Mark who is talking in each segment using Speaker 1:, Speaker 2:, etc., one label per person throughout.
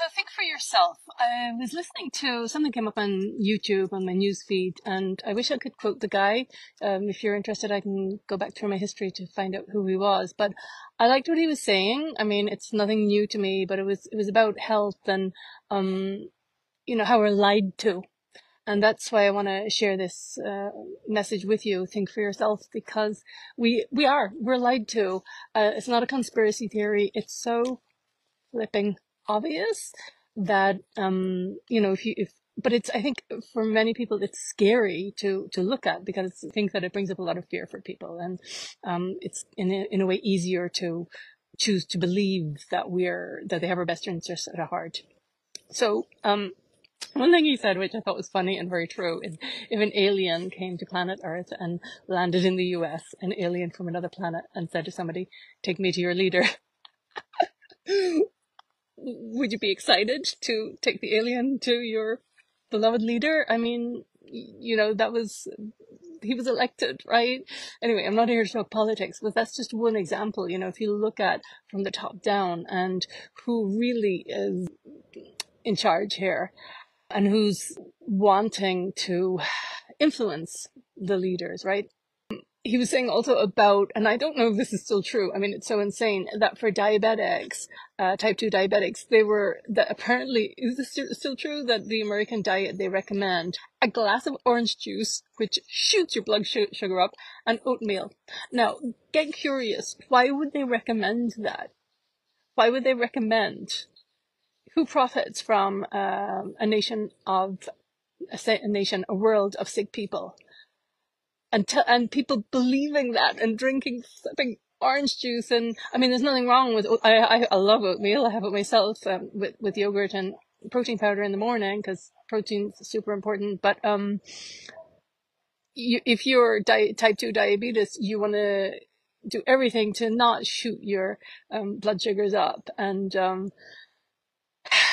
Speaker 1: So think for yourself. I was listening to something came up on YouTube on my news feed, and I wish I could quote the guy. Um, if you're interested, I can go back through my history to find out who he was. But I liked what he was saying. I mean, it's nothing new to me, but it was it was about health and um, you know how we're lied to, and that's why I want to share this uh, message with you. Think for yourself because we we are we're lied to. Uh, it's not a conspiracy theory. It's so flipping obvious that um you know if you if but it's i think for many people it's scary to to look at because i think that it brings up a lot of fear for people and um it's in a, in a way easier to choose to believe that we're that they have our best interests at heart. So um one thing he said, which I thought was funny and very true, is if an alien came to planet Earth and landed in the US, an alien from another planet, and said to somebody, take me to your leader, would you be excited to take the alien to your beloved leader? I mean, you know, that was, he was elected, right? Anyway, I'm not here to talk politics, but that's just one example. You know, if you look at from the top down and who really is in charge here and who's wanting to influence the leaders, right? He was saying also about, and I don't know if this is still true. I mean, it's so insane that for diabetics, uh, type 2 diabetics, they were, that apparently, is this still true that the American diet they recommend a glass of orange juice, which shoots your blood sugar up, and oatmeal. Now, get curious. Why would they recommend that? Why would they recommend? Who profits from um, a nation of, a, a nation, a world of sick people? And t- and people believing that and drinking something orange juice and I mean there's nothing wrong with I I, I love oatmeal. I have it myself um, with with yogurt and protein powder in the morning because protein's super important. But um you, if you're di- type 2 diabetes you want to do everything to not shoot your um, blood sugars up. And um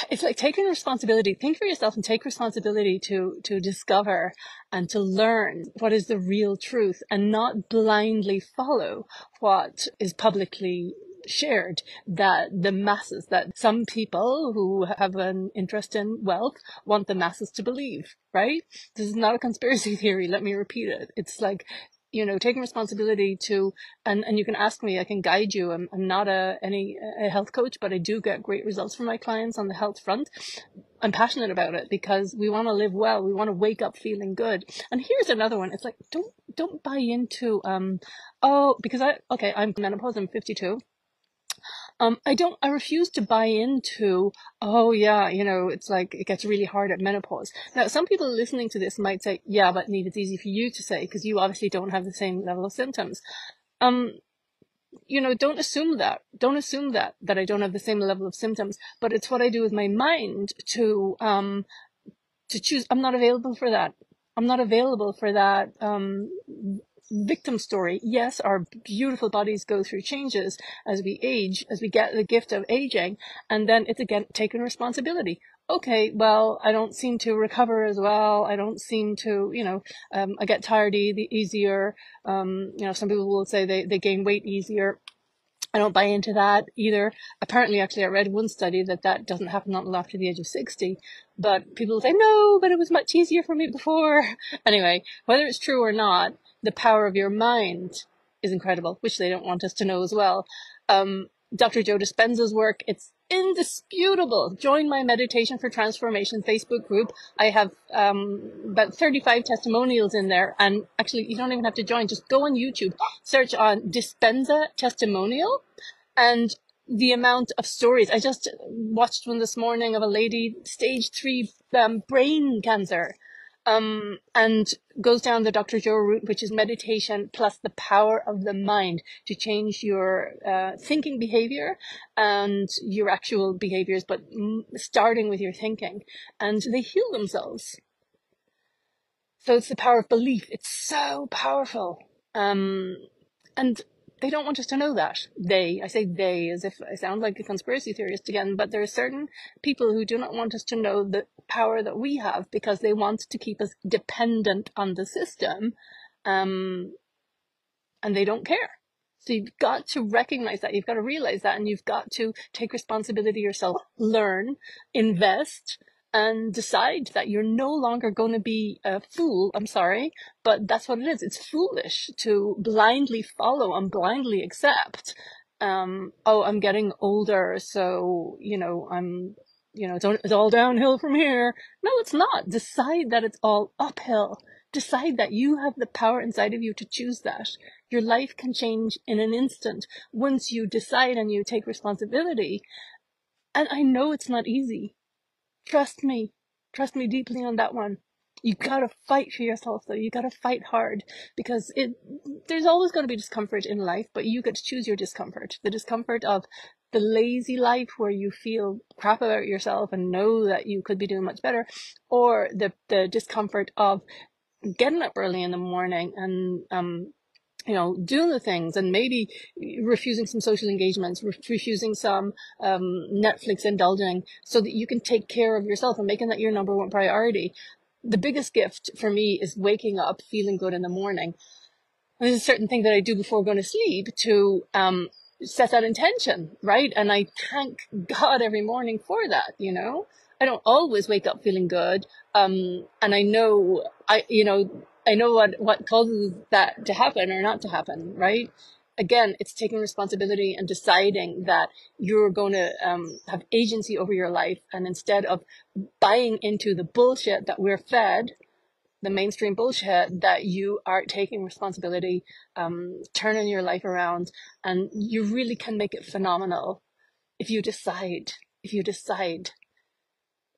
Speaker 1: it's like taking responsibility think for yourself and take responsibility to to discover and to learn what is the real truth and not blindly follow what is publicly shared that the masses that some people who have an interest in wealth want the masses to believe right? This is not a conspiracy theory let me repeat it. It's like you know, taking responsibility to, and, and you can ask me, I can guide you. I'm, I'm not a, any, a health coach, but I do get great results from my clients on the health front. I'm passionate about it because we want to live well. We want to wake up feeling good. And here's another one. It's like, don't, don't buy into, um, oh, because I, okay, I'm menopause, I'm 52. Um, I don't, I refuse to buy into, oh yeah, you know, it's like, it gets really hard at menopause. Now, some people listening to this might say, yeah, but Niamh, it's easy for you to say because you obviously don't have the same level of symptoms. Um, you know, don't assume that. Don't assume that, that I don't have the same level of symptoms, but it's what I do with my mind to, um, to choose. I'm not available for that. I'm not available for that, um, victim story. Yes, our beautiful bodies go through changes as we age, as we get the gift of aging, and then it's again taking responsibility. Okay, well, I don't seem to recover as well. I don't seem to, you know, um, I get tired e- easier. Um, you know, some people will say they, they gain weight easier. I don't buy into that either. Apparently, actually, I read one study that that doesn't happen until after the age of 60. But people say, no, but it was much easier for me before. Anyway, whether it's true or not, the power of your mind is incredible, which they don't want us to know as well. Um, Dr. Joe Dispenza's work, it's indisputable. Join my Meditation for Transformation Facebook group. I have um, about 35 testimonials in there. And actually, you don't even have to join. Just go on YouTube, search on Dispenza testimonial, and the amount of stories. I just watched one this morning of a lady, stage three um, brain cancer um, and goes down the Dr. Joe route, which is meditation plus the power of the mind to change your uh, thinking behavior and your actual behaviors, but starting with your thinking. And they heal themselves. So it's the power of belief. It's so powerful. Um, and they don't want us to know that. They, I say they as if I sound like a conspiracy theorist again, but there are certain people who do not want us to know the power that we have because they want to keep us dependent on the system. Um, and they don't care. So you've got to recognize that. You've got to realize that and you've got to take responsibility yourself, learn, invest, and decide that you're no longer going to be a fool. I'm sorry, but that's what it is. It's foolish to blindly follow and blindly accept. Um, oh, I'm getting older, so, you know, I'm, you know, it's, it's all downhill from here. No, it's not. Decide that it's all uphill. Decide that you have the power inside of you to choose that. Your life can change in an instant once you decide and you take responsibility. And I know it's not easy. Trust me. Trust me deeply on that one. You gotta fight for yourself though. You gotta fight hard because it, there's always going to be discomfort in life, but you get to choose your discomfort. The discomfort of the lazy life where you feel crap about yourself and know that you could be doing much better, or the, the discomfort of getting up early in the morning and, um, you know, doing the things and maybe refusing some social engagements, re- refusing some um, Netflix indulging so that you can take care of yourself and making that your number one priority. The biggest gift for me is waking up feeling good in the morning. And there's a certain thing that I do before going to sleep to um, set that intention, right? And I thank God every morning for that, you know? I don't always wake up feeling good. Um, and I know, I, you know, I know what, what causes that to happen or not to happen, right? Again, it's taking responsibility and deciding that you're going to um, have agency over your life. And instead of buying into the bullshit that we're fed, the mainstream bullshit, that you are taking responsibility, um, turning your life around, and you really can make it phenomenal if you decide, if you decide.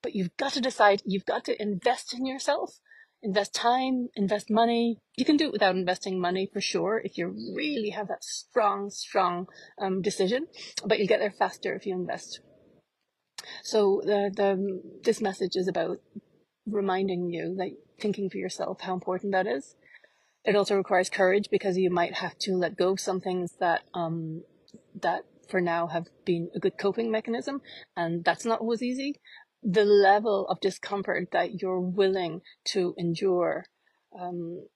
Speaker 1: But you've got to decide, you've got to invest in yourself invest time, invest money. You can do it without investing money for sure if you really have that strong, strong um, decision, but you'll get there faster if you invest. So the, the this message is about reminding you that thinking for yourself how important that is. It also requires courage because you might have to let go of some things that um that for now have been a good coping mechanism, and that's not always easy the level of discomfort that you're willing to endure um,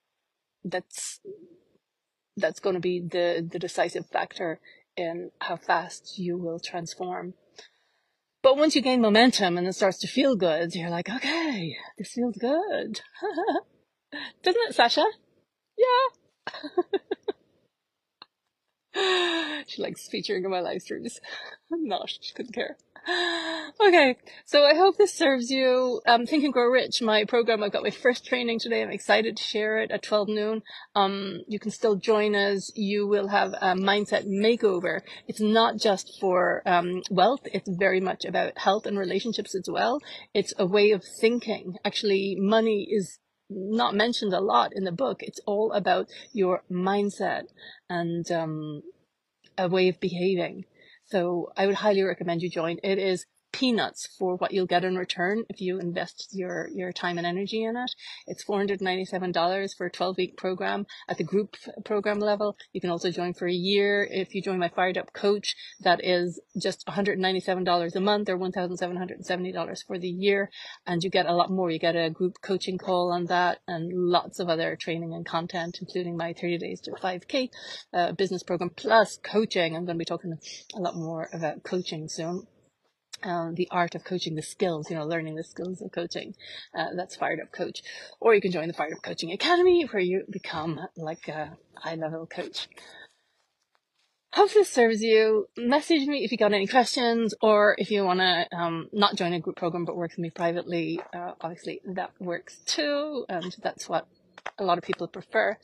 Speaker 1: that's that's going to be the the decisive factor in how fast you will transform. But once you gain momentum and it starts to feel good you're like okay this feels good. Doesn't it sasha? Yeah. She likes featuring in my live streams. No she couldn't care okay, so I hope this serves you. Um, Think and Grow Rich, my program. I've got my first training today. I'm excited to share it at 12 noon. Um, you can still join us. You will have a mindset makeover. It's not just for um, wealth. It's very much about health and relationships as well. It's a way of thinking. Actually, money is not mentioned a lot in the book. It's all about your mindset and um, a way of behaving. So I would highly recommend you join. It is peanuts for what you'll get in return if you invest your, your time and energy in it. It's $497 for a 12 week program at the group program level. You can also join for a year. If you join my fired up coach, that is just $197 a month or $1,770 for the year. And you get a lot more. You get a group coaching call on that and lots of other training and content, including my 30 days to 5k uh, business program plus coaching. I'm going to be talking a lot more about coaching soon um, the art of coaching, the skills, you know, learning the skills of coaching. Uh, that's Fired Up Coach. Or you can join the Fired Up Coaching Academy where you become like a high level coach. Hope this serves you. Message me if you got any questions or if you want to um, not join a group program but work with me privately. Uh, obviously, that works too. And that's what a lot of people prefer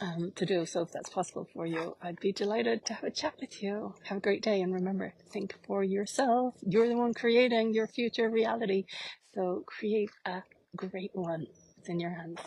Speaker 1: um, to do. So if that's possible for you, I'd be delighted to have a chat with you. Have a great day and remember, think for yourself. You're the one creating your future reality. So create a great one. It's in your hands.